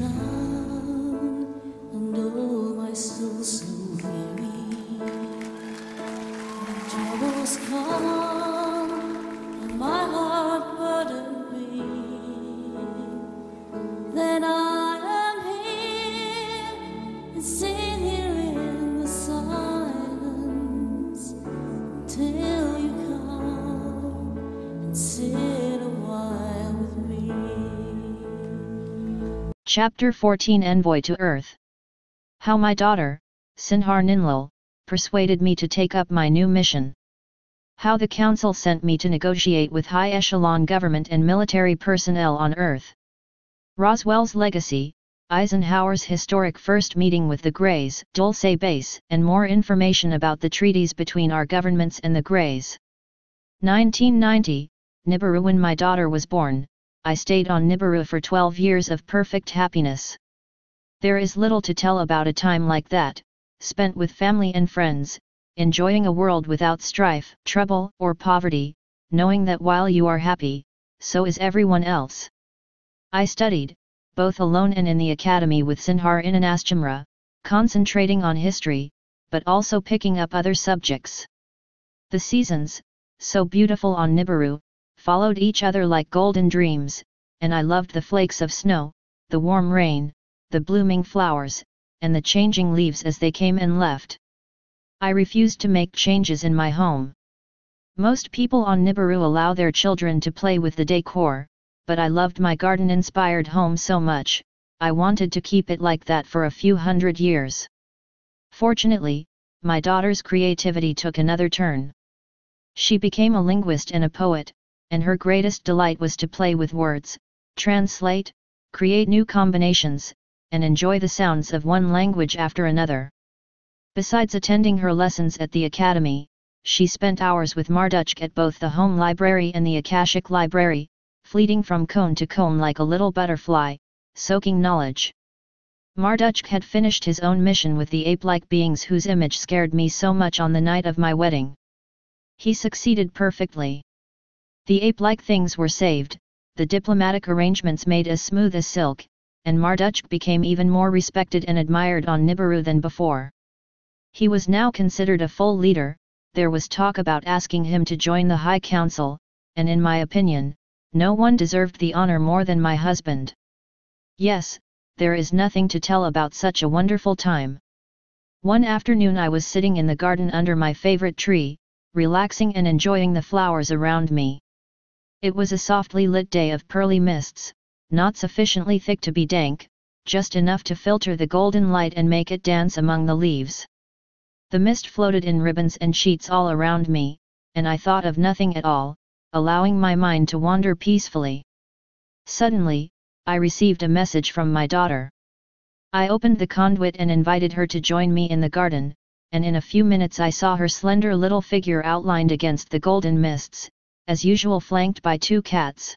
and oh, my soul so weary. Troubles come, Chapter 14 Envoy to Earth How my daughter, Sinhar Ninlil, persuaded me to take up my new mission. How the Council sent me to negotiate with high echelon government and military personnel on Earth. Roswell's legacy, Eisenhower's historic first meeting with the Greys, Dulce Base, and more information about the treaties between our governments and the Greys. 1990, Nibiru When my daughter was born, I stayed on Nibiru for 12 years of perfect happiness. There is little to tell about a time like that, spent with family and friends, enjoying a world without strife, trouble, or poverty, knowing that while you are happy, so is everyone else. I studied, both alone and in the academy with Sinhar Inannaschamra, concentrating on history, but also picking up other subjects. The seasons, so beautiful on Nibiru, followed each other like golden dreams, and I loved the flakes of snow, the warm rain, the blooming flowers, and the changing leaves as they came and left. I refused to make changes in my home. Most people on Nibiru allow their children to play with the decor, but I loved my garden-inspired home so much, I wanted to keep it like that for a few hundred years. Fortunately, my daughter's creativity took another turn. She became a linguist and a poet, and her greatest delight was to play with words, translate, create new combinations, and enjoy the sounds of one language after another. Besides attending her lessons at the academy, she spent hours with Marduk at both the home library and the Akashic library, fleeting from cone to cone like a little butterfly, soaking knowledge. Marduk had finished his own mission with the ape-like beings whose image scared me so much on the night of my wedding. He succeeded perfectly. The ape-like things were saved, the diplomatic arrangements made as smooth as silk, and Marduk became even more respected and admired on Nibiru than before. He was now considered a full leader, there was talk about asking him to join the High Council, and in my opinion, no one deserved the honor more than my husband. Yes, there is nothing to tell about such a wonderful time. One afternoon I was sitting in the garden under my favorite tree, relaxing and enjoying the flowers around me. It was a softly lit day of pearly mists, not sufficiently thick to be dank, just enough to filter the golden light and make it dance among the leaves. The mist floated in ribbons and sheets all around me, and I thought of nothing at all, allowing my mind to wander peacefully. Suddenly, I received a message from my daughter. I opened the conduit and invited her to join me in the garden, and in a few minutes I saw her slender little figure outlined against the golden mists, as usual flanked by two cats.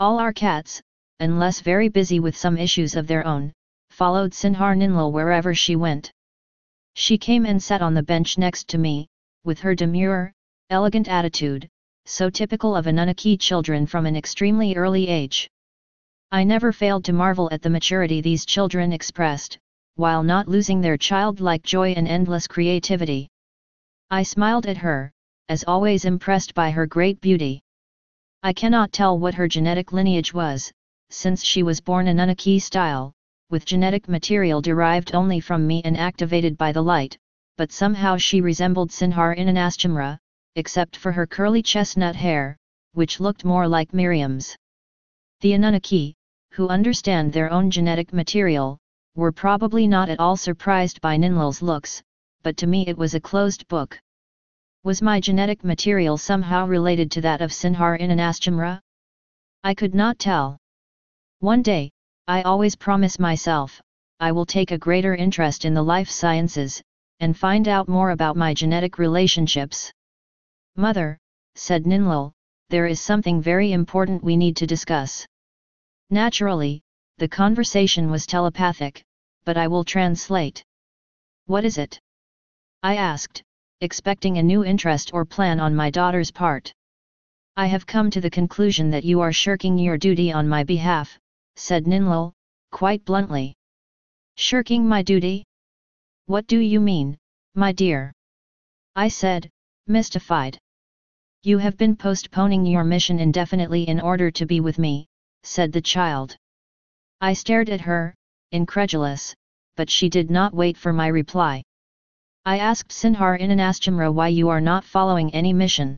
All our cats, unless very busy with some issues of their own, followed Sinhar Ninlil wherever she went. She came and sat on the bench next to me, with her demure, elegant attitude, so typical of Anunnaki children from an extremely early age. I never failed to marvel at the maturity these children expressed, while not losing their childlike joy and endless creativity. I smiled at her, as always impressed by her great beauty. I cannot tell what her genetic lineage was, since she was born in Anunnaki style, with genetic material derived only from me and activated by the light, but somehow she resembled Sinhar in Inannaschamra, except for her curly chestnut hair, which looked more like Miriam's. The Anunnaki, who understand their own genetic material, were probably not at all surprised by Ninlil's looks, but to me it was a closed book. Was my genetic material somehow related to that of Sinhar in Inannaschamra? I could not tell. One day, I always promise myself, I will take a greater interest in the life sciences, and find out more about my genetic relationships. Mother, said Ninlil, there is something very important we need to discuss. Naturally, the conversation was telepathic, but I will translate. What is it? I asked, expecting a new interest or plan on my daughter's part. I have come to the conclusion that you are shirking your duty on my behalf, said Ninlil, quite bluntly. Shirking my duty? What do you mean, my dear? I said, mystified. You have been postponing your mission indefinitely in order to be with me, said the child. I stared at her, incredulous, but she did not wait for my reply. I asked Sinhar Inannaschamra why you are not following any mission.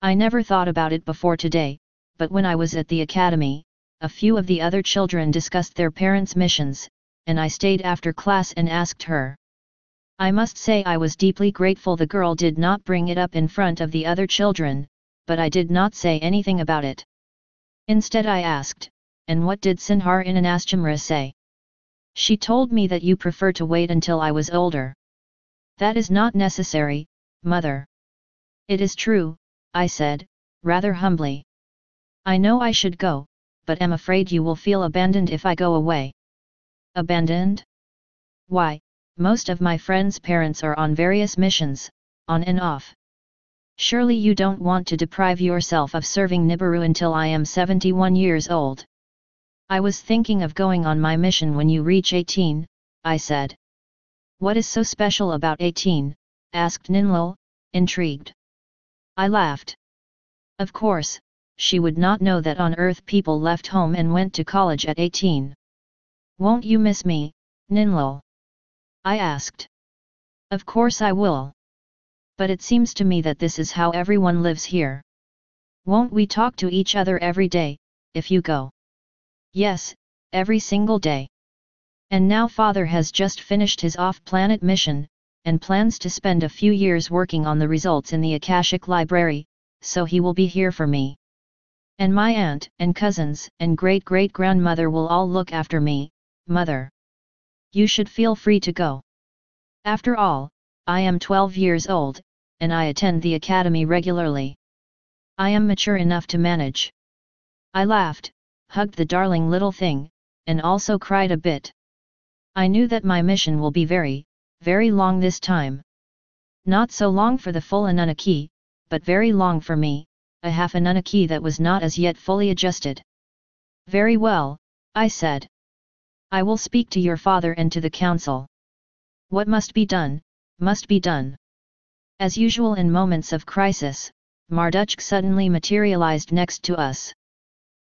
I never thought about it before today, but when I was at the academy, a few of the other children discussed their parents' missions, and I stayed after class and asked her. I must say I was deeply grateful the girl did not bring it up in front of the other children, but I did not say anything about it. Instead I asked, and what did Sinhar Inannaschamra say? She told me that you prefer to wait until I was older. That is not necessary, mother. It is true, I said, rather humbly. I know I should go, but am afraid you will feel abandoned if I go away. Abandoned? Why, most of my friends' parents are on various missions, on and off. Surely you don't want to deprive yourself of serving Nibiru until I am 71 years old. I was thinking of going on my mission when you reach 18, I said. What is so special about 18? asked Ninlil, intrigued. I laughed. Of course, she would not know that on Earth people left home and went to college at 18. Won't you miss me, Ninlil? I asked. Of course I will. But it seems to me that this is how everyone lives here. Won't we talk to each other every day, if you go? Yes, every single day. And now father has just finished his off-planet mission, and plans to spend a few years working on the results in the Akashic Library, so he will be here for me. And my aunt and cousins and great-great-grandmother will all look after me, mother. You should feel free to go. After all, I am 12 years old, and I attend the academy regularly. I am mature enough to manage. I laughed, hugged the darling little thing, and also cried a bit. I knew that my mission will be very, very long this time. Not so long for the full Anunnaki, but very long for me, a half Anunnaki that was not as yet fully adjusted. Very well, I said. I will speak to your father and to the council. What must be done, must be done. As usual in moments of crisis, Marduk suddenly materialized next to us.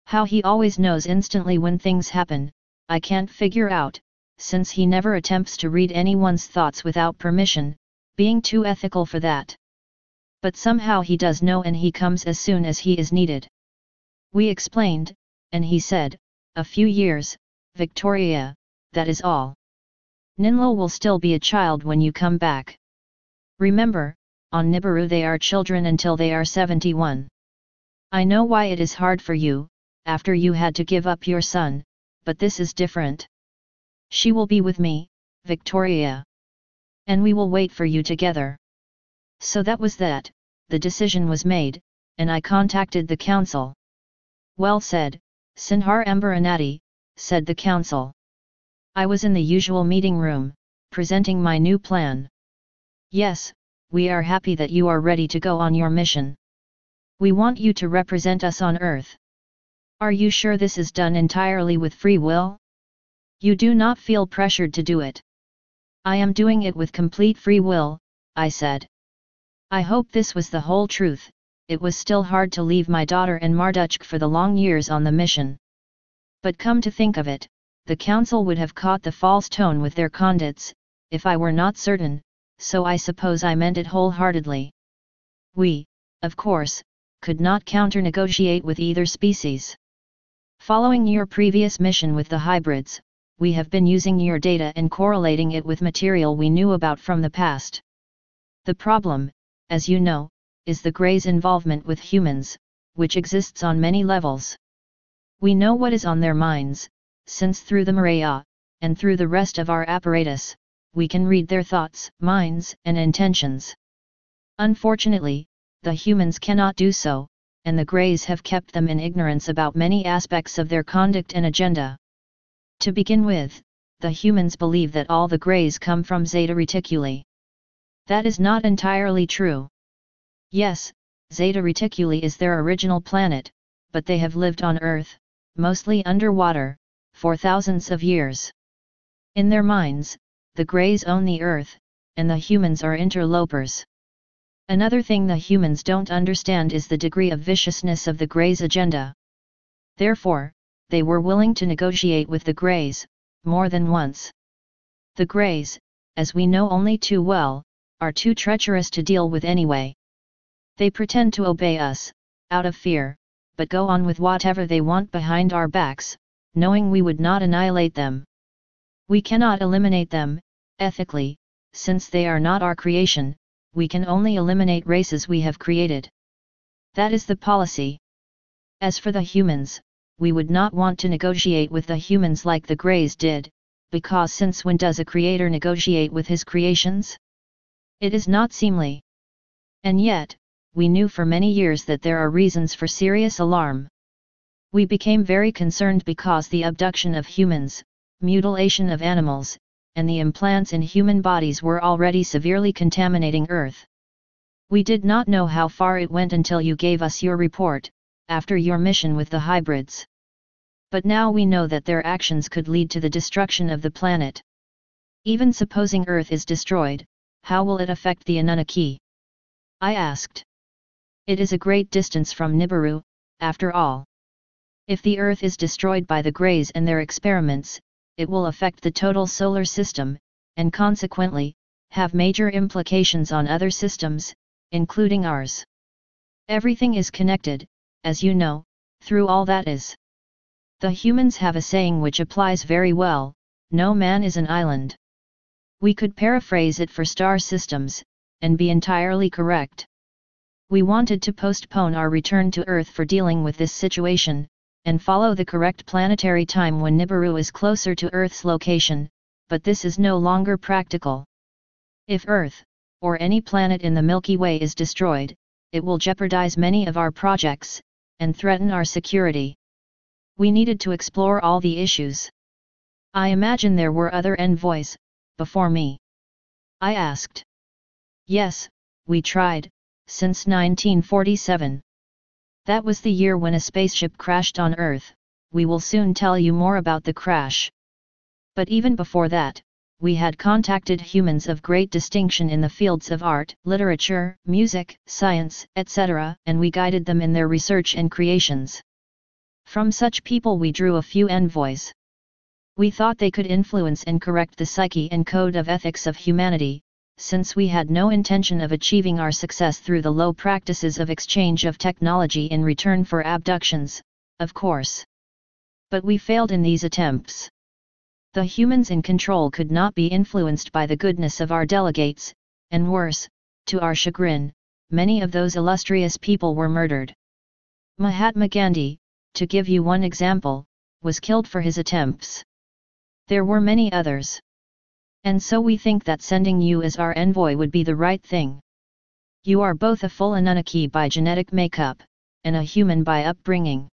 How he always knows instantly when things happen, I can't figure out, since he never attempts to read anyone's thoughts without permission, being too ethical for that. But somehow he does know and he comes as soon as he is needed. We explained, and he said, a few years, Victoria, that is all. Ninlil will still be a child when you come back. Remember, on Nibiru they are children until they are 71. I know why it is hard for you, after you had to give up your son, but this is different. She will be with me, Victoria. And we will wait for you together. So that was that, the decision was made, and I contacted the council. Well said, Sinhar Ambar Anati, said the council. I was in the usual meeting room, presenting my new plan. Yes, we are happy that you are ready to go on your mission. We want you to represent us on Earth. Are you sure this is done entirely with free will? You do not feel pressured to do it. I am doing it with complete free will, I said. I hope this was the whole truth, it was still hard to leave my daughter and Marduk for the long years on the mission. But come to think of it, the council would have caught the false tone with their conduits, if I were not certain, so I suppose I meant it wholeheartedly. We, of course, could not counter-negotiate with either species. Following your previous mission with the hybrids, we have been using your data and correlating it with material we knew about from the past. The problem, as you know, is the gray's involvement with humans, which exists on many levels. We know what is on their minds, since through the Maraya, and through the rest of our apparatus, we can read their thoughts, minds, and intentions. Unfortunately, the humans cannot do so, and the Greys have kept them in ignorance about many aspects of their conduct and agenda. To begin with, the humans believe that all the Greys come from Zeta Reticuli. That is not entirely true. Yes, Zeta Reticuli is their original planet, but they have lived on Earth, mostly underwater, for thousands of years. In their minds, the Greys own the Earth, and the humans are interlopers. Another thing the humans don't understand is the degree of viciousness of the Greys' agenda. Therefore, they were willing to negotiate with the Greys, more than once. The Greys, as we know only too well, are too treacherous to deal with anyway. They pretend to obey us, out of fear, but go on with whatever they want behind our backs, knowing we would not annihilate them. We cannot eliminate them, ethically, since they are not our creation, we can only eliminate races we have created. That is the policy. As for the humans, we would not want to negotiate with the humans like the Greys did, because since when does a creator negotiate with his creations? It is not seemly. And yet, we knew for many years that there are reasons for serious alarm. We became very concerned because the abduction of humans, mutilation of animals, and the implants in human bodies were already severely contaminating Earth. We did not know how far it went until you gave us your report, after your mission with the hybrids. But now we know that their actions could lead to the destruction of the planet. Even supposing Earth is destroyed, how will it affect the Anunnaki? I asked. It is a great distance from Nibiru, after all. If the Earth is destroyed by the Greys and their experiments, it will affect the total solar system, and consequently, have major implications on other systems, including ours. Everything is connected, as you know, through all that is. The humans have a saying which applies very well, no man is an island. We could paraphrase it for star systems, and be entirely correct. We wanted to postpone our return to Earth for dealing with this situation, and follow the correct planetary time when Nibiru is closer to Earth's location, but this is no longer practical. If Earth, or any planet in the Milky Way is destroyed, it will jeopardize many of our projects, and threaten our security. We needed to explore all the issues. I imagine there were other envoys, before me. I asked. Yes, we tried, since 1947. That was the year when a spaceship crashed on Earth, we will soon tell you more about the crash. But even before that, we had contacted humans of great distinction in the fields of art, literature, music, science, etc., and we guided them in their research and creations. From such people we drew a few envoys. We thought they could influence and correct the psyche and code of ethics of humanity, since we had no intention of achieving our success through the low practices of exchange of technology in return for abductions, of course. But we failed in these attempts. The humans in control could not be influenced by the goodness of our delegates, and worse, to our chagrin, many of those illustrious people were murdered. Mahatma Gandhi, to give you one example, was killed for his attempts. There were many others. And so we think that sending you as our envoy would be the right thing. You are both a full Anunnaki by genetic makeup, and a human by upbringing.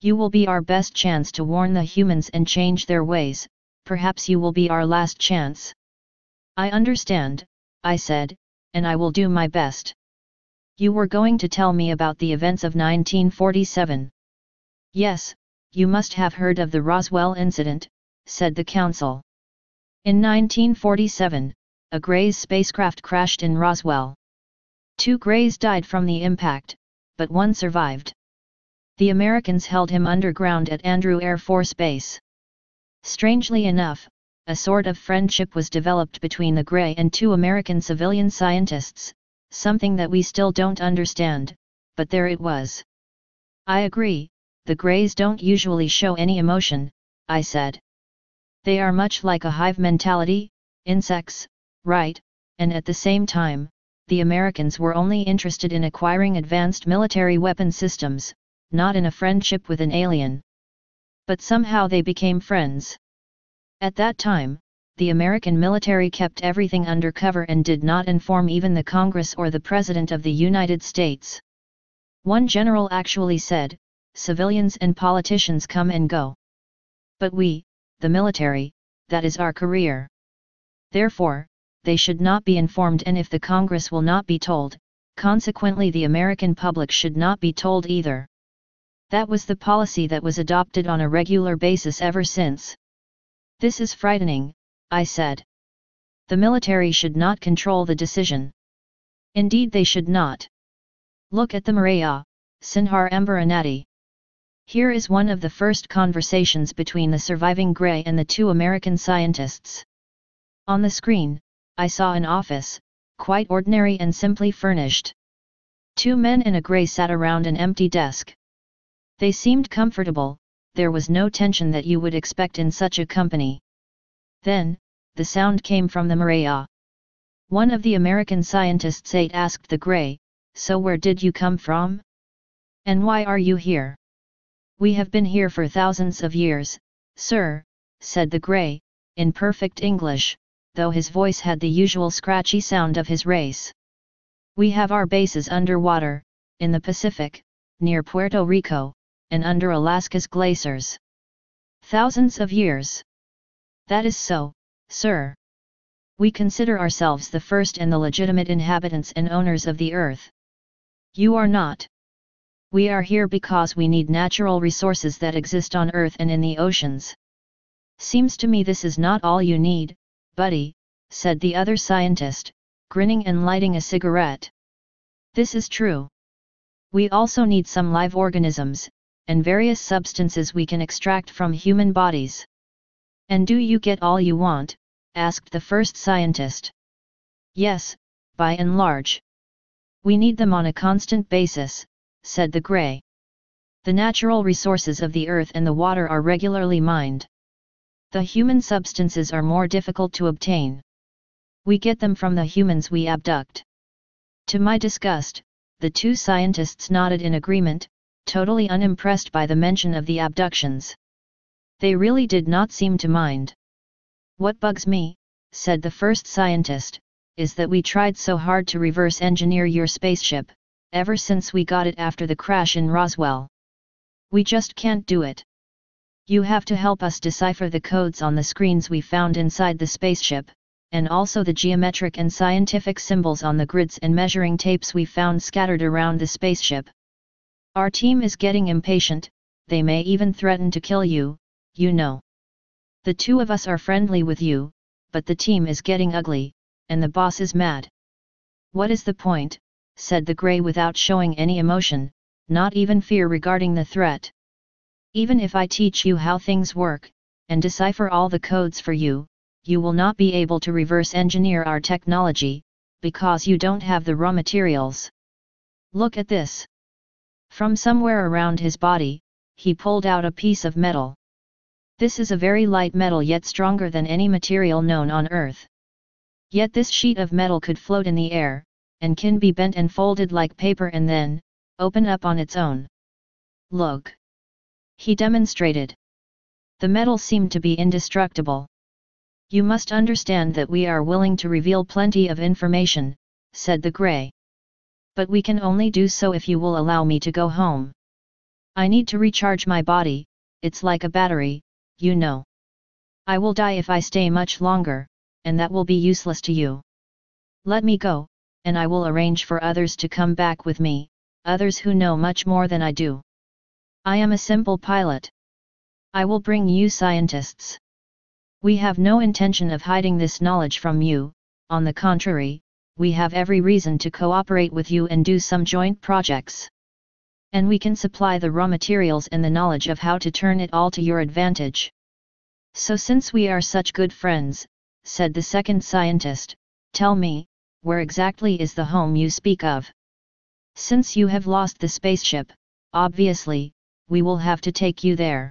You will be our best chance to warn the humans and change their ways, perhaps you will be our last chance. I understand, I said, and I will do my best. You were going to tell me about the events of 1947. Yes, you must have heard of the Roswell incident, said the council. In 1947, a Greys spacecraft crashed in Roswell. Two Greys died from the impact, but one survived. The Americans held him underground at Andrew Air Force Base. Strangely enough, a sort of friendship was developed between the Grey and two American civilian scientists, something that we still don't understand, but there it was. I agree, the Greys don't usually show any emotion, I said. They are much like a hive mentality, insects, right, and at the same time, the Americans were only interested in acquiring advanced military weapon systems, not in a friendship with an alien. But somehow they became friends. At that time, the American military kept everything under cover and did not inform even the Congress or the President of the United States. One general actually said, civilians and politicians come and go. But we, the military, that is our career. Therefore, they should not be informed and if the Congress will not be told, consequently the American public should not be told either. That was the policy that was adopted on a regular basis ever since. This is frightening, I said. The military should not control the decision. Indeed they should not. Look at the Maurya, Sinhar Ambar Anati. Here is one of the first conversations between the surviving Grey and the two American scientists. On the screen, I saw an office, quite ordinary and simply furnished. Two men in a grey sat around an empty desk. They seemed comfortable, there was no tension that you would expect in such a company. Then, the sound came from the Maurya. One of the American scientists ate asked the grey, so where did you come from? And why are you here? We have been here for thousands of years, sir, said the grey, in perfect English, though his voice had the usual scratchy sound of his race. We have our bases underwater, in the Pacific, near Puerto Rico, and under Alaska's glaciers. Thousands of years. That is so, sir. We consider ourselves the first and the legitimate inhabitants and owners of the earth. You are not. We are here because we need natural resources that exist on Earth and in the oceans. Seems to me this is not all you need, buddy, said the other scientist, grinning and lighting a cigarette. This is true. We also need some live organisms, and various substances we can extract from human bodies. And do you get all you want? asked the first scientist. Yes, by and large. We need them on a constant basis, said the Grey. The natural resources of the earth and the water are regularly mined. The human substances are more difficult to obtain. We get them from the humans we abduct. To my disgust, the two scientists nodded in agreement, totally unimpressed by the mention of the abductions. They really did not seem to mind. What bugs me, said the first scientist, is that we tried so hard to reverse engineer your spaceship, ever since we got it after the crash in Roswell. We just can't do it. You have to help us decipher the codes on the screens we found inside the spaceship, and also the geometric and scientific symbols on the grids and measuring tapes we found scattered around the spaceship. Our team is getting impatient, they may even threaten to kill you, you know. The two of us are friendly with you, but the team is getting ugly, and the boss is mad. What is the point, said the grey without showing any emotion, not even fear regarding the threat. Even if I teach you how things work, and decipher all the codes for you, you will not be able to reverse engineer our technology, because you don't have the raw materials. Look at this. From somewhere around his body, he pulled out a piece of metal. This is a very light metal yet stronger than any material known on Earth. Yet this sheet of metal could float in the air, and can be bent and folded like paper and then, open up on its own. Look! He demonstrated. The metal seemed to be indestructible. You must understand that we are willing to reveal plenty of information, said the Grey. But we can only do so if you will allow me to go home. I need to recharge my body, it's like a battery, you know. I will die if I stay much longer, and that will be useless to you. Let me go, and I will arrange for others to come back with me, others who know much more than I do. I am a simple pilot. I will bring you scientists. We have no intention of hiding this knowledge from you, on the contrary, we have every reason to cooperate with you and do some joint projects. And we can supply the raw materials and the knowledge of how to turn it all to your advantage. So since we are such good friends, said the second scientist, tell me, where exactly is the home you speak of? Since you have lost the spaceship, obviously, we will have to take you there.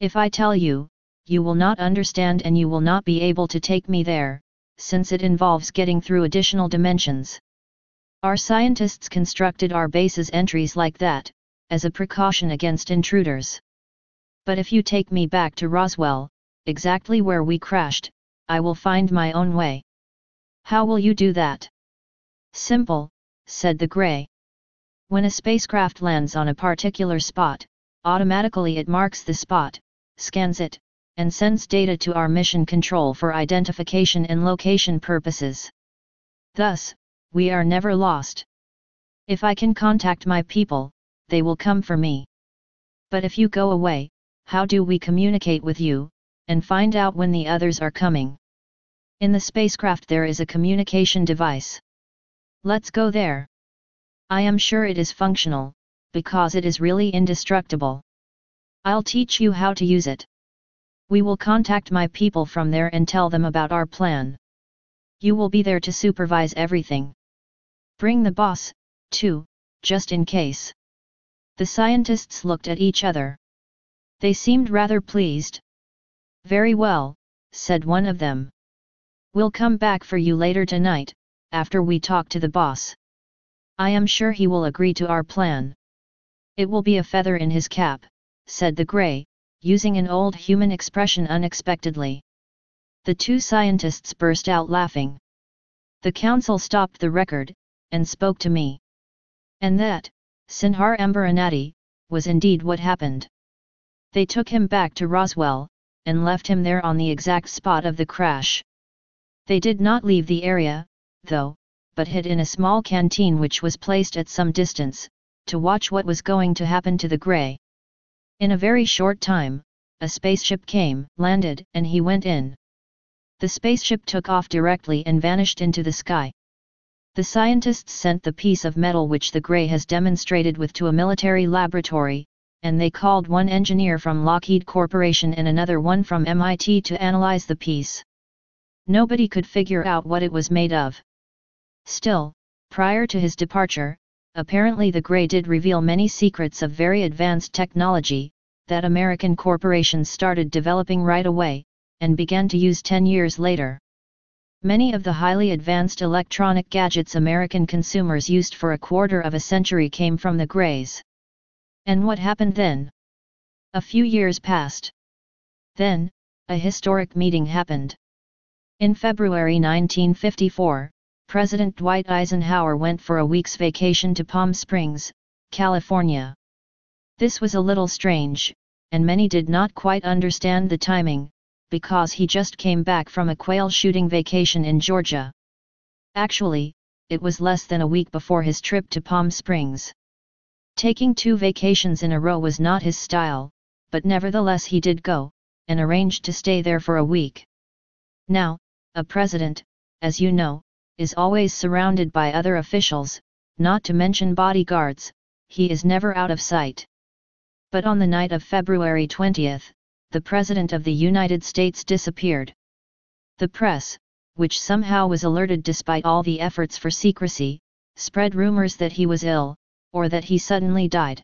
If I tell you, you will not understand and you will not be able to take me there, since it involves getting through additional dimensions. Our scientists constructed our base's entries like that, as a precaution against intruders. But if you take me back to Roswell, exactly where we crashed, I will find my own way. How will you do that? Simple, said the Grey. When a spacecraft lands on a particular spot, automatically it marks the spot, scans it, and sends data to our mission control for identification and location purposes. Thus, we are never lost. If I can contact my people, they will come for me. But if you go away, how do we communicate with you, and find out when the others are coming? In the spacecraft there is a communication device. Let's go there. I am sure it is functional, because it is really indestructible. I'll teach you how to use it. We will contact my people from there and tell them about our plan. You will be there to supervise everything. Bring the boss, too, just in case. The scientists looked at each other. They seemed rather pleased. Very well, said one of them. We'll come back for you later tonight, after we talk to the boss. I am sure he will agree to our plan. It will be a feather in his cap, said the grey, using an old human expression unexpectedly. The two scientists burst out laughing. The council stopped the record, and spoke to me. And that, Sinhar Ambar Anati, was indeed what happened. They took him back to Roswell, and left him there on the exact spot of the crash. They did not leave the area, though, but hid in a small canteen which was placed at some distance, to watch what was going to happen to the Grey. In a very short time, a spaceship came, landed, and he went in. The spaceship took off directly and vanished into the sky. The scientists sent the piece of metal which the Grey has demonstrated with to a military laboratory, and they called one engineer from Lockheed Corporation and another one from MIT to analyze the piece. Nobody could figure out what it was made of. Still, prior to his departure, apparently the Grey did reveal many secrets of very advanced technology, that American corporations started developing right away, and began to use 10 years later. Many of the highly advanced electronic gadgets American consumers used for a quarter of a century came from the Greys. And what happened then? A few years passed. Then, a historic meeting happened. In February 1954, President Dwight Eisenhower went for a week's vacation to Palm Springs, California. This was a little strange, and many did not quite understand the timing, because he just came back from a quail shooting vacation in Georgia. Actually, it was less than a week before his trip to Palm Springs. Taking two vacations in a row was not his style, but nevertheless he did go, and arranged to stay there for a week. Now, a president, as you know, is always surrounded by other officials, not to mention bodyguards, he is never out of sight. But on the night of February 20, the President of the United States disappeared. The press, which somehow was alerted despite all the efforts for secrecy, spread rumors that he was ill, or that he suddenly died.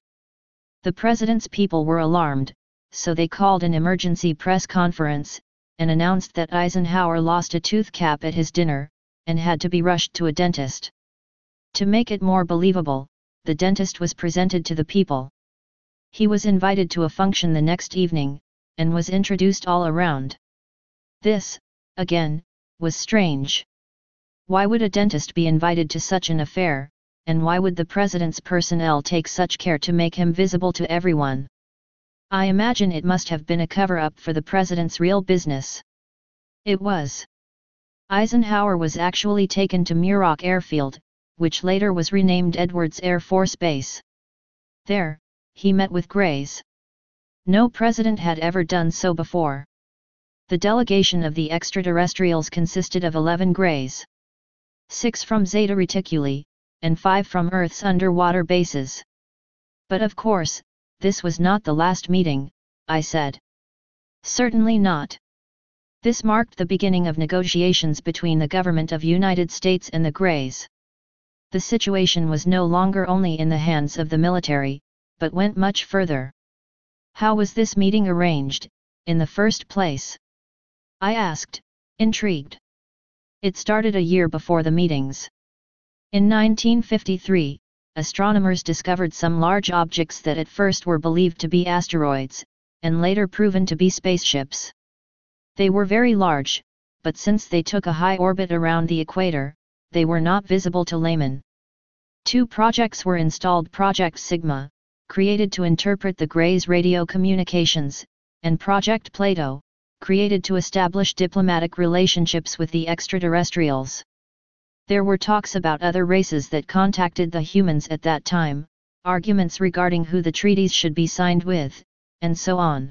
The President's people were alarmed, so they called an emergency press conference, and announced that Eisenhower lost a tooth cap at his dinner, and had to be rushed to a dentist. To make it more believable, the dentist was presented to the people. He was invited to a function the next evening, and was introduced all around. This, again, was strange. Why would a dentist be invited to such an affair, and why would the president's personnel take such care to make him visible to everyone? I imagine it must have been a cover-up for the president's real business. It was. Eisenhower was actually taken to Muroc Airfield, which later was renamed Edwards Air Force Base. There, he met with Greys. No president had ever done so before. The delegation of the extraterrestrials consisted of 11 Greys. Six from Zeta Reticuli, and five from Earth's underwater bases. But of course, this was not the last meeting, I said. Certainly not. This marked the beginning of negotiations between the government of United States and the Greys. The situation was no longer only in the hands of the military, but went much further. How was this meeting arranged, in the first place? I asked, intrigued. It started a year before the meetings. In 1953, astronomers discovered some large objects that at first were believed to be asteroids, and later proven to be spaceships. They were very large, but since they took a high orbit around the equator, they were not visible to laymen. Two projects were installed Project Sigma, created to interpret the Greys radio communications, and Project Plato, created to establish diplomatic relationships with the extraterrestrials. There were talks about other races that contacted the humans at that time, arguments regarding who the treaties should be signed with, and so on.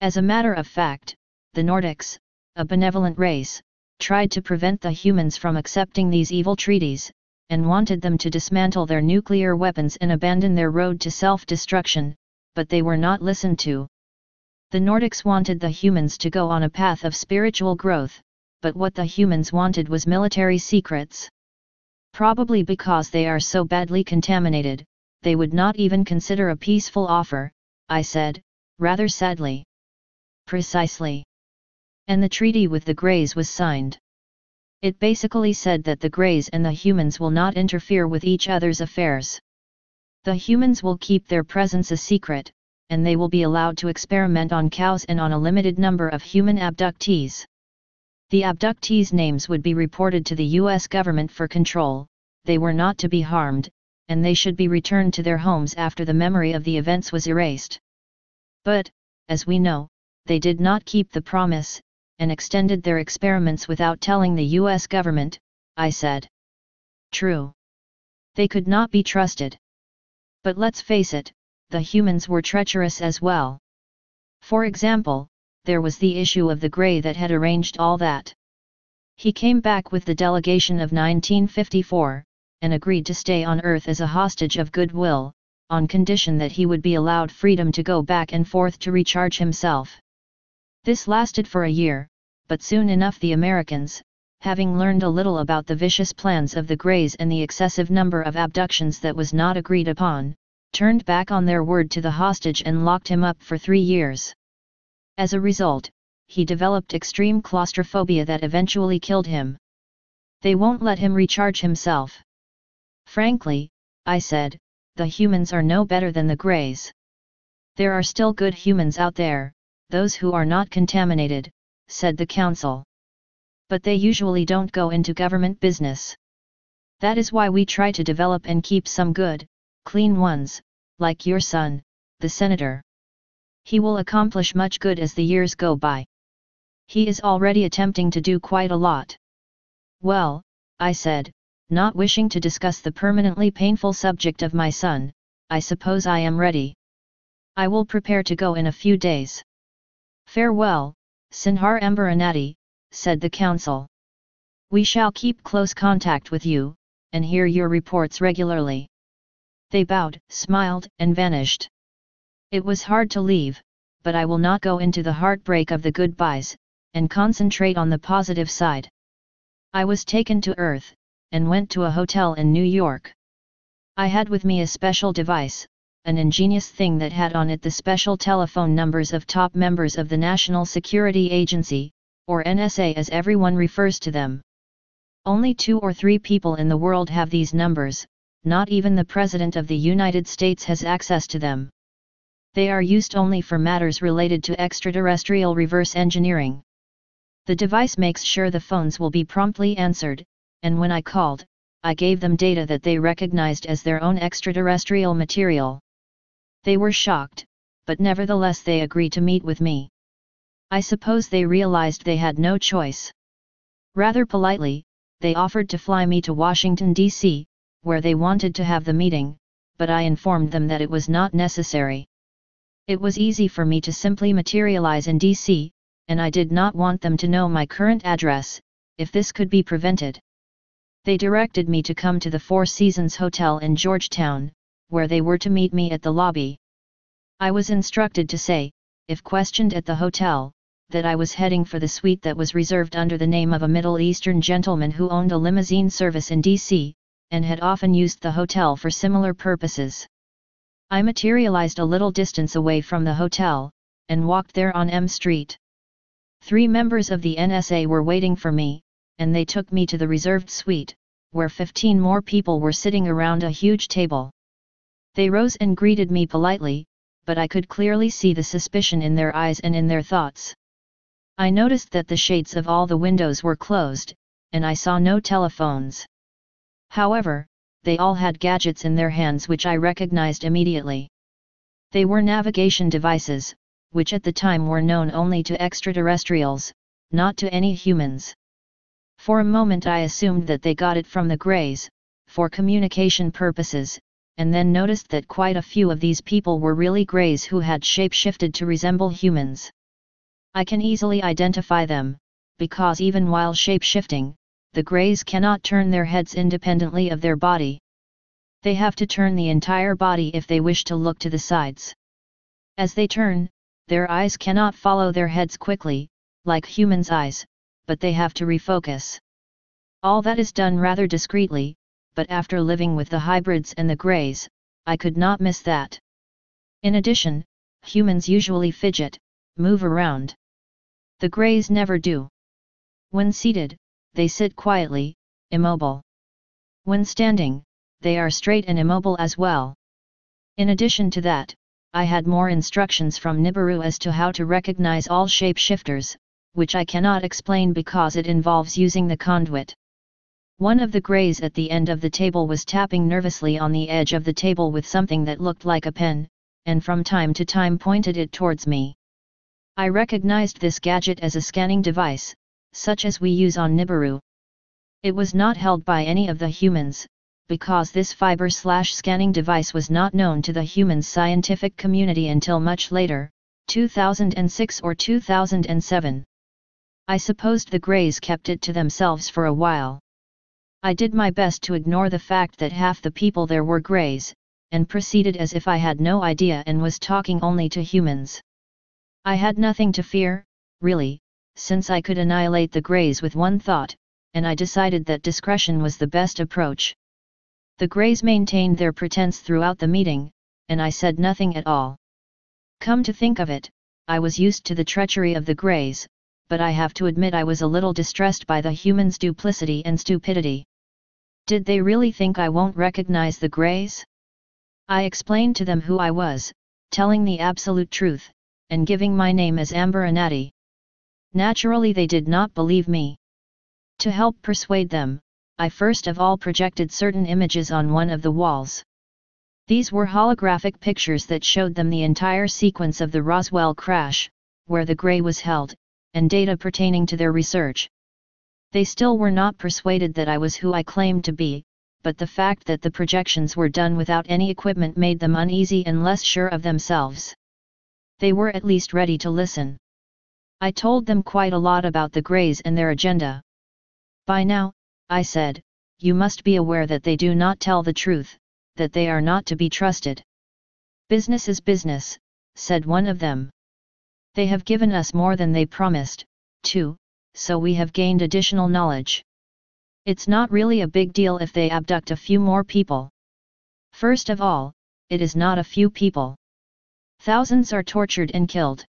As a matter of fact, the Nordics, a benevolent race, tried to prevent the humans from accepting these evil treaties, and wanted them to dismantle their nuclear weapons and abandon their road to self-destruction, but they were not listened to. The Nordics wanted the humans to go on a path of spiritual growth, but what the humans wanted was military secrets. Probably because they are so badly contaminated, they would not even consider a peaceful offer, I said, rather sadly. Precisely. And the treaty with the Greys was signed. It basically said that the Greys and the humans will not interfere with each other's affairs. The humans will keep their presence a secret, and they will be allowed to experiment on cows and on a limited number of human abductees. The abductees' names would be reported to the US government for control, they were not to be harmed, and they should be returned to their homes after the memory of the events was erased. But, as we know, they did not keep the promise, and extended their experiments without telling the US government, I said. True. They could not be trusted. But let's face it, the humans were treacherous as well. For example, there was the issue of the Grey that had arranged all that. He came back with the delegation of 1954, and agreed to stay on Earth as a hostage of goodwill, on condition that he would be allowed freedom to go back and forth to recharge himself. This lasted for a year, but soon enough the Americans, having learned a little about the vicious plans of the Greys and the excessive number of abductions that was not agreed upon, turned back on their word to the hostage and locked him up for three years. As a result, he developed extreme claustrophobia that eventually killed him. They won't let him recharge himself. Frankly, I said, the humans are no better than the Greys. There are still good humans out there, those who are not contaminated, said the council. But they usually don't go into government business. That is why we try to develop and keep some good, clean ones, like your son, the senator. He will accomplish much good as the years go by. He is already attempting to do quite a lot. Well, I said, not wishing to discuss the permanently painful subject of my son, I suppose I am ready. I will prepare to go in a few days. Farewell, Sinhar Ambar Anati, said the council. We shall keep close contact with you, and hear your reports regularly. They bowed, smiled, and vanished. It was hard to leave, but I will not go into the heartbreak of the goodbyes, and concentrate on the positive side. I was taken to Earth, and went to a hotel in New York. I had with me a special device, an ingenious thing that had on it the special telephone numbers of top members of the National Security Agency, or NSA as everyone refers to them. Only two or three people in the world have these numbers, not even the President of the United States has access to them. They are used only for matters related to extraterrestrial reverse engineering. The device makes sure the phones will be promptly answered, and when I called, I gave them data that they recognized as their own extraterrestrial material. They were shocked, but nevertheless they agreed to meet with me. I suppose they realized they had no choice. Rather politely, they offered to fly me to Washington, D.C., where they wanted to have the meeting, but I informed them that it was not necessary. It was easy for me to simply materialize in D.C., and I did not want them to know my current address, if this could be prevented. They directed me to come to the Four Seasons Hotel in Georgetown, where they were to meet me at the lobby. I was instructed to say, if questioned at the hotel, that I was heading for the suite that was reserved under the name of a Middle Eastern gentleman who owned a limousine service in DC, and had often used the hotel for similar purposes. I materialized a little distance away from the hotel, and walked there on M Street. Three members of the NSA were waiting for me, and they took me to the reserved suite, where 15 more people were sitting around a huge table. They rose and greeted me politely, but I could clearly see the suspicion in their eyes and in their thoughts. I noticed that the shades of all the windows were closed, and I saw no telephones. However, they all had gadgets in their hands which I recognized immediately. They were navigation devices, which at the time were known only to extraterrestrials, not to any humans. For a moment I assumed that they got it from the Greys, for communication purposes, and then noticed that quite a few of these people were really greys who had shapeshifted to resemble humans. I can easily identify them, because even while shapeshifting, the greys cannot turn their heads independently of their body. They have to turn the entire body if they wish to look to the sides. As they turn, their eyes cannot follow their heads quickly, like humans' eyes, but they have to refocus. All that is done rather discreetly, but after living with the hybrids and the greys, I could not miss that. In addition, humans usually fidget, move around. The greys never do. When seated, they sit quietly, immobile. When standing, they are straight and immobile as well. In addition to that, I had more instructions from Nibiru as to how to recognize all shapeshifters, which I cannot explain because it involves using the conduit. One of the greys at the end of the table was tapping nervously on the edge of the table with something that looked like a pen, and from time to time pointed it towards me. I recognized this gadget as a scanning device, such as we use on Nibiru. It was not held by any of the humans, because this fiber-slash-scanning device was not known to the human scientific community until much later, 2006 or 2007. I supposed the Greys kept it to themselves for a while. I did my best to ignore the fact that half the people there were Greys, and proceeded as if I had no idea and was talking only to humans. I had nothing to fear, really, since I could annihilate the Greys with one thought, and I decided that discretion was the best approach. The Greys maintained their pretense throughout the meeting, and I said nothing at all. Come to think of it, I was used to the treachery of the Greys, but I have to admit I was a little distressed by the humans' duplicity and stupidity. Did they really think I won't recognize the Greys? I explained to them who I was, telling the absolute truth, and giving my name as Ambar Anati. Naturally they did not believe me. To help persuade them, I first of all projected certain images on one of the walls. These were holographic pictures that showed them the entire sequence of the Roswell crash, where the Grey was held, and data pertaining to their research. They still were not persuaded that I was who I claimed to be, but the fact that the projections were done without any equipment made them uneasy and less sure of themselves they were at least ready to listen. I told them quite a lot about the Greys and their agenda. By now, I said, you must be aware that they do not tell the truth, that they are not to be trusted. Business is business, said one of them. They have given us more than they promised, too, so we have gained additional knowledge. It's not really a big deal if they abduct a few more people. First of all, it is not a few people. Thousands are tortured and killed.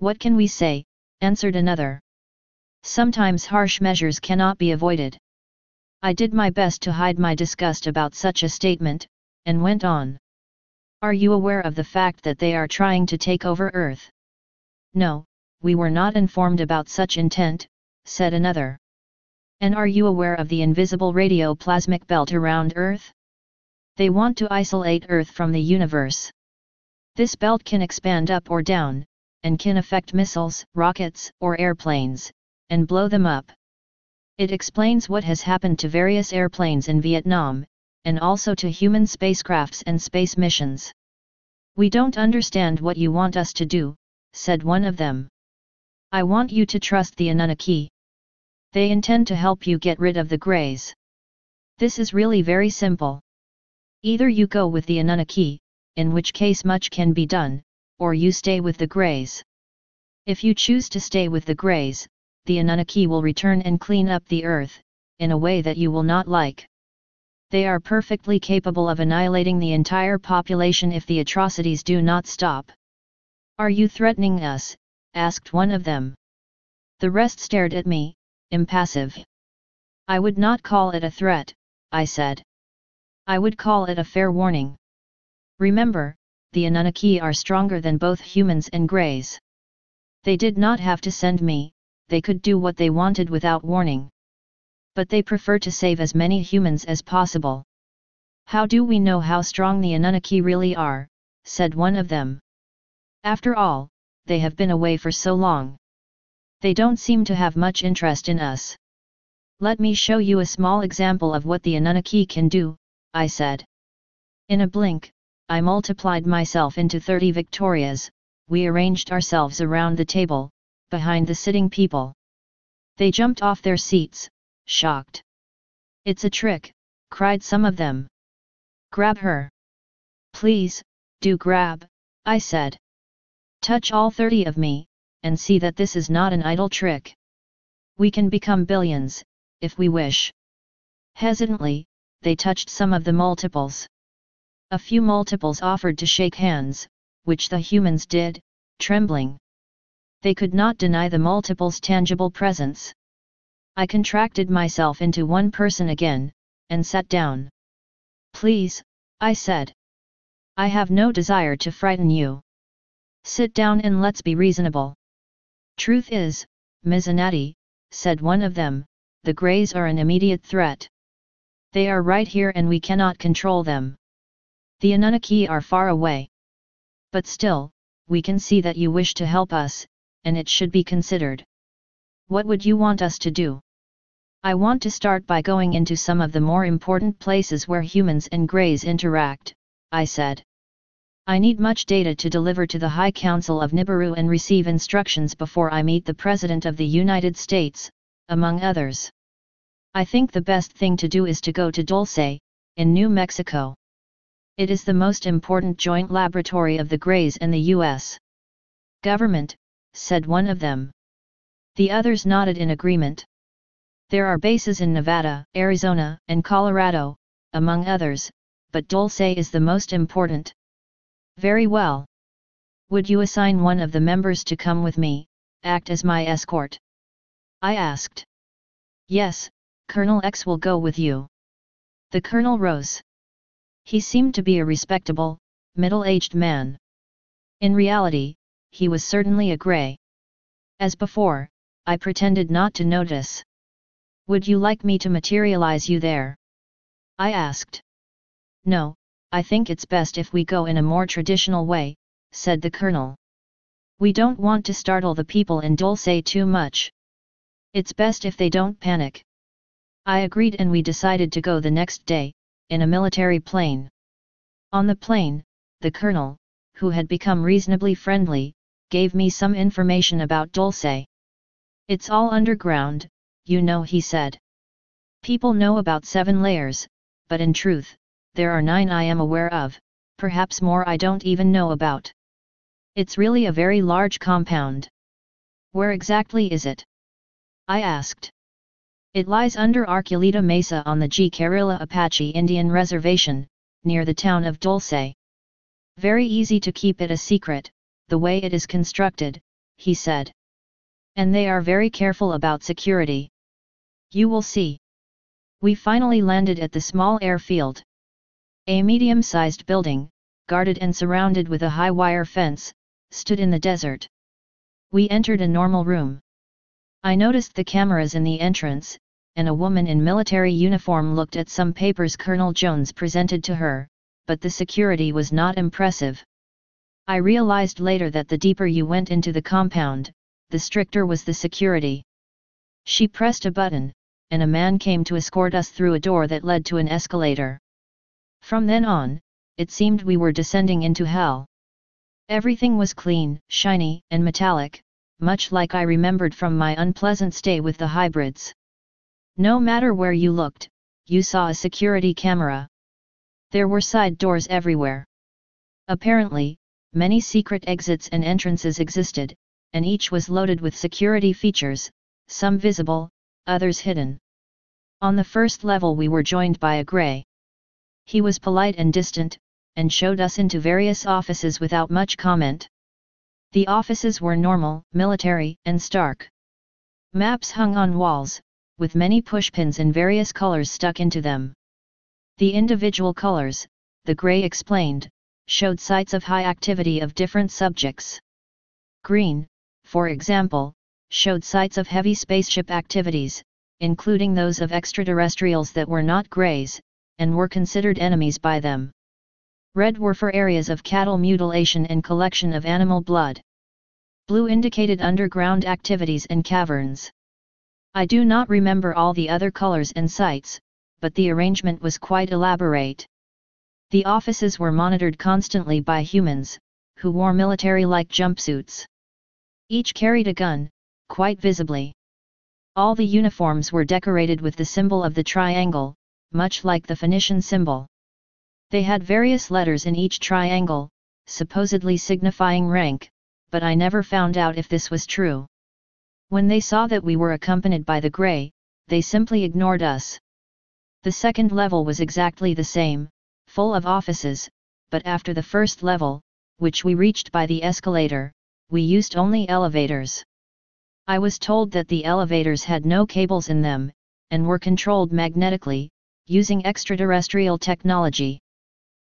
What can we say? answered another. Sometimes harsh measures cannot be avoided. I did my best to hide my disgust about such a statement, and went on. Are you aware of the fact that they are trying to take over Earth? No, we were not informed about such intent, said another. And are you aware of the invisible radioplasmic belt around Earth? They want to isolate Earth from the universe. This belt can expand up or down, and can affect missiles, rockets, or airplanes, and blow them up. It explains what has happened to various airplanes in Vietnam, and also to human spacecrafts and space missions. We don't understand what you want us to do, said one of them. I want you to trust the Anunnaki. They intend to help you get rid of the Greys. This is really very simple. Either you go with the Anunnaki, in which case much can be done, or you stay with the Greys. If you choose to stay with the Greys, the Anunnaki will return and clean up the earth, in a way that you will not like. They are perfectly capable of annihilating the entire population if the atrocities do not stop. Are you threatening us? asked one of them. The rest stared at me, impassive. I would not call it a threat, I said. I would call it a fair warning. Remember, the Anunnaki are stronger than both humans and Greys. They did not have to send me, they could do what they wanted without warning. But they prefer to save as many humans as possible. How do we know how strong the Anunnaki really are, said one of them. After all, they have been away for so long. They don't seem to have much interest in us. Let me show you a small example of what the Anunnaki can do, I said. In a blink, I multiplied myself into 30 Victorias, we arranged ourselves around the table, behind the sitting people. They jumped off their seats, shocked. It's a trick, cried some of them. Grab her. Please, do grab, I said. Touch all 30 of me, and see that this is not an idle trick. We can become billions, if we wish. Hesitantly, they touched some of the multiples. A few multiples offered to shake hands, which the humans did, trembling. They could not deny the multiples' tangible presence. I contracted myself into one person again, and sat down. Please, I said. I have no desire to frighten you. Sit down and let's be reasonable. Truth is, Mizanati, said one of them, the Greys are an immediate threat. They are right here and we cannot control them. The Anunnaki are far away. But still, we can see that you wish to help us, and it should be considered. What would you want us to do? I want to start by going into some of the more important places where humans and Greys interact, I said. I need much data to deliver to the High Council of Nibiru and receive instructions before I meet the President of the United States, among others. I think the best thing to do is to go to Dulce, in New Mexico. It is the most important joint laboratory of the Greys and the U.S. government, said one of them. The others nodded in agreement. There are bases in Nevada, Arizona, and Colorado, among others, but Dulce is the most important. Very well. Would you assign one of the members to come with me, act as my escort? I asked. Yes, Colonel X will go with you. The colonel rose. He seemed to be a respectable, middle-aged man. In reality, he was certainly a grey. As before, I pretended not to notice. Would you like me to materialize you there? I asked. No, I think it's best if we go in a more traditional way, said the colonel. We don't want to startle the people in Dulce too much. It's best if they don't panic. I agreed and we decided to go the next day, in a military plane. On the plane, the colonel, who had become reasonably friendly, gave me some information about Dulce. It's all underground, you know he said. People know about seven layers, but in truth, there are nine I am aware of, perhaps more I don't even know about. It's really a very large compound. Where exactly is it? I asked. It lies under Archuleta Mesa on the Jicarilla Apache Indian Reservation, near the town of Dulce. Very easy to keep it a secret, the way it is constructed, he said. And they are very careful about security. You will see. We finally landed at the small airfield. A medium-sized building, guarded and surrounded with a high wire fence, stood in the desert. We entered a normal room. I noticed the cameras in the entrance, and a woman in military uniform looked at some papers Colonel Jones presented to her, but the security was not impressive. I realized later that the deeper you went into the compound, the stricter was the security. She pressed a button, and a man came to escort us through a door that led to an escalator. From then on, it seemed we were descending into hell. Everything was clean, shiny, and metallic, much like I remembered from my unpleasant stay with the hybrids. No matter where you looked, you saw a security camera. There were side doors everywhere. Apparently, many secret exits and entrances existed, and each was loaded with security features, some visible, others hidden. On the first level we were joined by a grey. He was polite and distant, and showed us into various offices without much comment. The offices were normal, military, and stark. Maps hung on walls, with many pushpins in various colors stuck into them. The individual colors, the grey explained, showed sites of high activity of different subjects. Green, for example, showed sites of heavy spaceship activities, including those of extraterrestrials that were not greys, and were considered enemies by them. Red were for areas of cattle mutilation and collection of animal blood. Blue indicated underground activities and caverns. I do not remember all the other colors and sites, but the arrangement was quite elaborate. The offices were monitored constantly by humans, who wore military-like jumpsuits. Each carried a gun, quite visibly. All the uniforms were decorated with the symbol of the triangle, much like the Phoenician symbol. They had various letters in each triangle, supposedly signifying rank, but I never found out if this was true. When they saw that we were accompanied by the grey, they simply ignored us. The second level was exactly the same, full of offices, but after the first level, which we reached by the escalator, we used only elevators. I was told that the elevators had no cables in them, and were controlled magnetically, using extraterrestrial technology.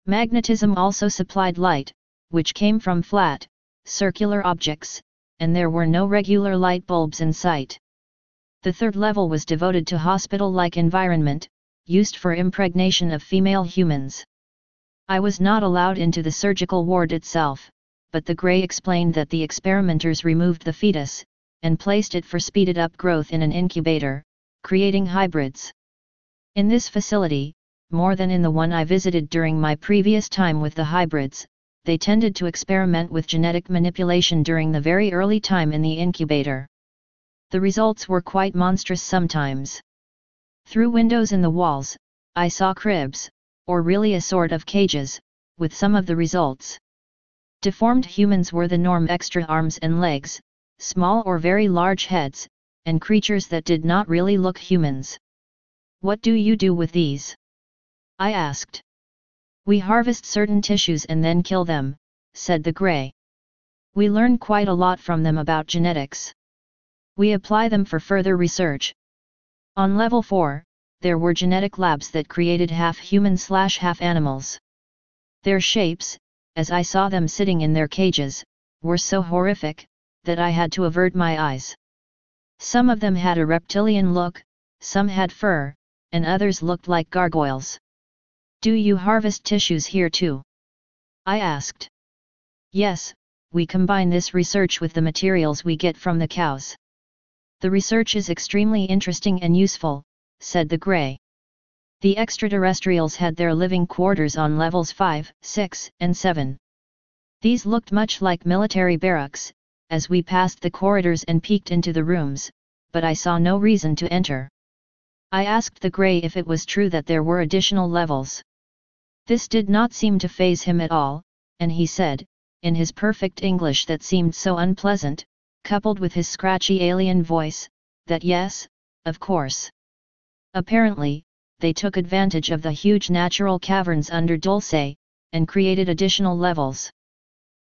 Magnetism also supplied light, which came from flat, circular objects, and there were no regular light bulbs in sight. The third level was devoted to hospital-like environment, used for impregnation of female humans. I was not allowed into the surgical ward itself, but the Grey explained that the experimenters removed the fetus, and placed it for speeded up growth in an incubator, creating hybrids. In this facility, more than in the one I visited during my previous time with the hybrids, they tended to experiment with genetic manipulation during the very early time in the incubator. The results were quite monstrous sometimes. Through windows in the walls, I saw cribs, or really a sort of cages, with some of the results. Deformed humans were the norm extra arms and legs, small or very large heads, and creatures that did not really look humans. What do you do with these? I asked. We harvest certain tissues and then kill them, said the Grey. We learn quite a lot from them about genetics. We apply them for further research. On level 4, there were genetic labs that created half human slash half animals. Their shapes, as I saw them sitting in their cages, were so horrific, that I had to avert my eyes. Some of them had a reptilian look, some had fur, and others looked like gargoyles. Do you harvest tissues here too? I asked. Yes, we combine this research with the materials we get from the cows. The research is extremely interesting and useful, said the Grey. The extraterrestrials had their living quarters on levels 5, 6, and 7. These looked much like military barracks, as we passed the corridors and peeked into the rooms, but I saw no reason to enter. I asked the Grey if it was true that there were additional levels. This did not seem to faze him at all, and he said, in his perfect English that seemed so unpleasant, coupled with his scratchy alien voice, that yes, of course. Apparently, they took advantage of the huge natural caverns under Dulce, and created additional levels.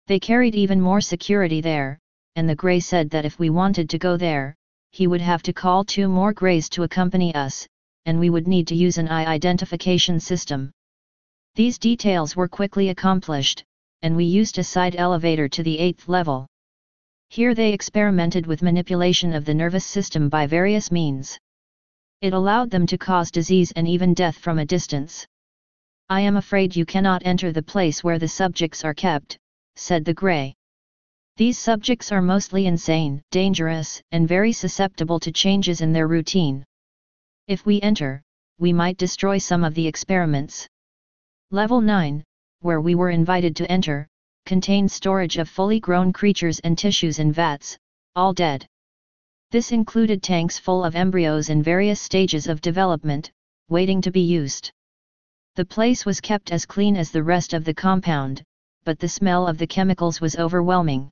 They carried even more security there, and the Grey said that if we wanted to go there, he would have to call two more Greys to accompany us, and we would need to use an eye identification system. These details were quickly accomplished, and we used a side elevator to the eighth level. Here they experimented with manipulation of the nervous system by various means. It allowed them to cause disease and even death from a distance. I am afraid you cannot enter the place where the subjects are kept, said the Grey. These subjects are mostly insane, dangerous, and very susceptible to changes in their routine. If we enter, we might destroy some of the experiments. Level 9, where we were invited to enter, contained storage of fully grown creatures and tissues in vats, all dead. This included tanks full of embryos in various stages of development, waiting to be used. The place was kept as clean as the rest of the compound, but the smell of the chemicals was overwhelming.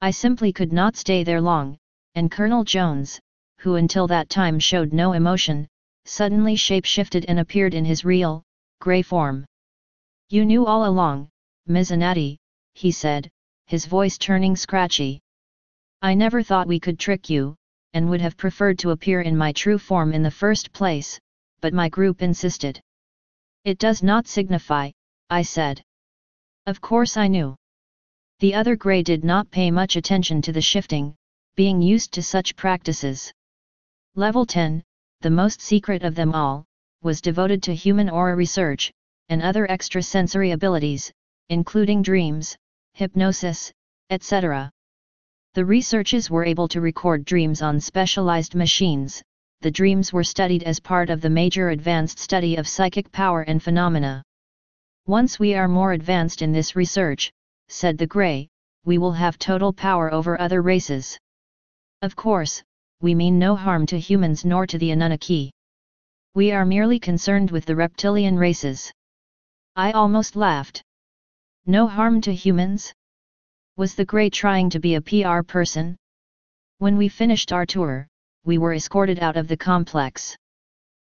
I simply could not stay there long, and Colonel Jones, who until that time showed no emotion, suddenly shape-shifted and appeared in his real, grey form. You knew all along, Mizanati, he said, his voice turning scratchy. I never thought we could trick you, and would have preferred to appear in my true form in the first place, but my group insisted. It does not signify, I said. Of course I knew. The other grey did not pay much attention to the shifting, being used to such practices. Level 10, the most secret of them all, was devoted to human aura research, and other extrasensory abilities, including dreams, hypnosis, etc. The researchers were able to record dreams on specialized machines, the dreams were studied as part of the major advanced study of psychic power and phenomena. Once we are more advanced in this research, said the Grey, we will have total power over other races. Of course, we mean no harm to humans nor to the Anunnaki. We are merely concerned with the reptilian races. I almost laughed. No harm to humans? Was the Grey trying to be a PR person? When we finished our tour, we were escorted out of the complex.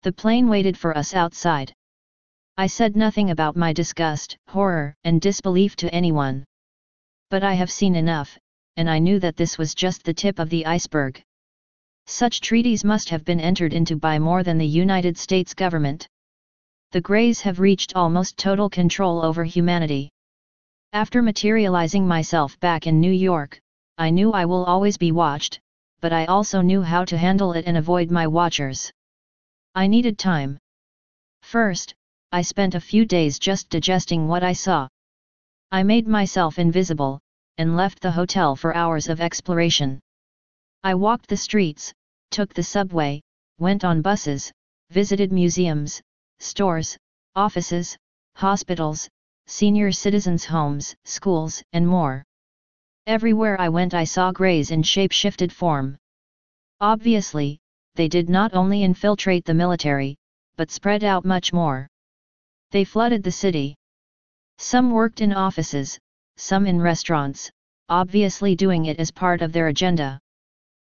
The plane waited for us outside. I said nothing about my disgust, horror, and disbelief to anyone. But I have seen enough, and I knew that this was just the tip of the iceberg. Such treaties must have been entered into by more than the United States government. The Greys have reached almost total control over humanity. After materializing myself back in New York, I knew I will always be watched, but I also knew how to handle it and avoid my watchers. I needed time. First, I spent a few days just digesting what I saw. I made myself invisible, and left the hotel for hours of exploration. I walked the streets, took the subway, went on buses, visited museums, stores, offices, hospitals, senior citizens' homes, schools, and more. Everywhere I went I saw greys in shape-shifted form. Obviously, they did not only infiltrate the military, but spread out much more. They flooded the city. Some worked in offices, some in restaurants, obviously doing it as part of their agenda.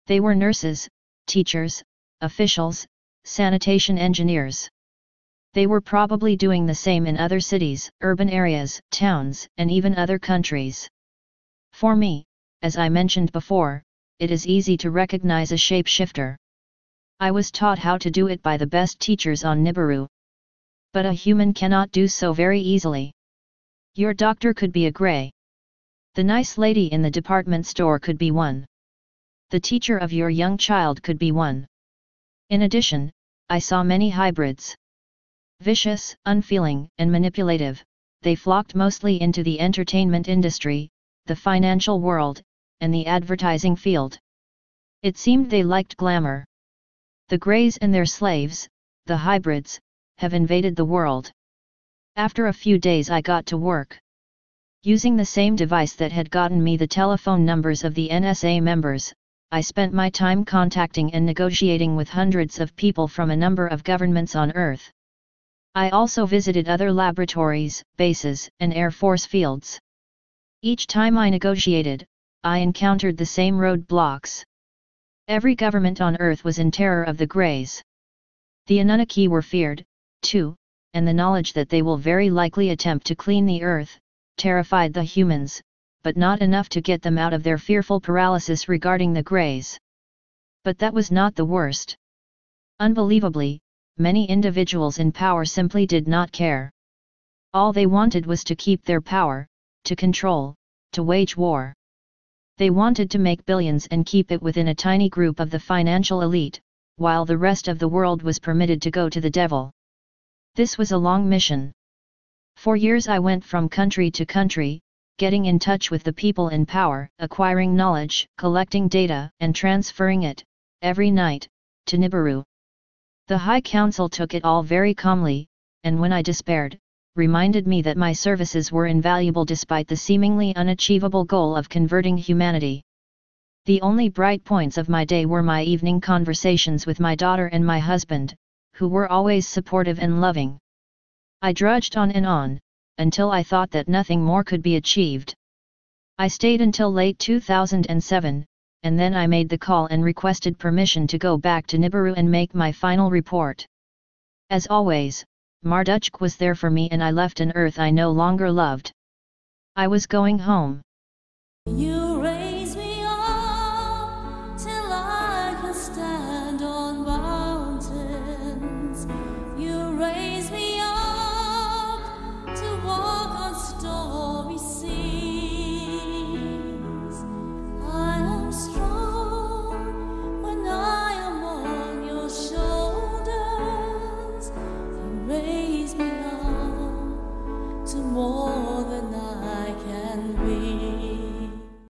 They were nurses, teachers, officials, sanitation engineers. They were probably doing the same in other cities, urban areas, towns, and even other countries. For me, as I mentioned before, it is easy to recognize a shapeshifter. I was taught how to do it by the best teachers on Nibiru. But a human cannot do so very easily. Your doctor could be a grey. The nice lady in the department store could be one. The teacher of your young child could be one. In addition, I saw many hybrids. Vicious, unfeeling, and manipulative, they flocked mostly into the entertainment industry, the financial world, and the advertising field. It seemed they liked glamour. The Greys and their slaves, the hybrids, have invaded the world. After a few days I got to work. Using the same device that had gotten me the telephone numbers of the NSA members, I spent my time contacting and negotiating with hundreds of people from a number of governments on Earth. I also visited other laboratories, bases, and Air Force fields. Each time I negotiated, I encountered the same roadblocks. Every government on Earth was in terror of the Greys. The Anunnaki were feared, too, and the knowledge that they will very likely attempt to clean the earth, terrified the humans, but not enough to get them out of their fearful paralysis regarding the Greys. But that was not the worst. Unbelievably, many individuals in power simply did not care. All they wanted was to keep their power, to control, to wage war. They wanted to make billions and keep it within a tiny group of the financial elite, while the rest of the world was permitted to go to the devil. This was a long mission. For years I went from country to country, getting in touch with the people in power, acquiring knowledge, collecting data, and transferring it, every night, to Nibiru. The High Council took it all very calmly, and when I despaired, reminded me that my services were invaluable despite the seemingly unachievable goal of converting humanity. The only bright points of my day were my evening conversations with my daughter and my husband, who were always supportive and loving. I drudged on and on, until I thought that nothing more could be achieved. I stayed until late 2007, and then I made the call and requested permission to go back to Nibiru and make my final report. As always, Marduk was there for me and I left an earth I no longer loved. I was going home.